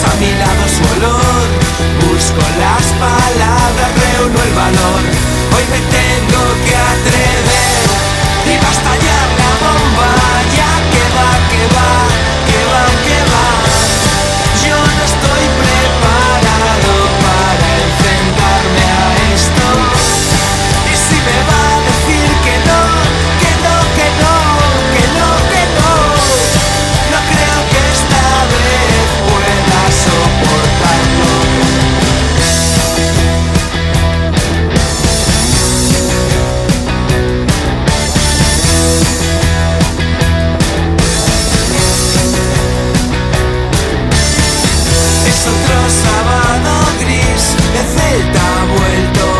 a mi lado su olor, busco las palabras. Celta vuelto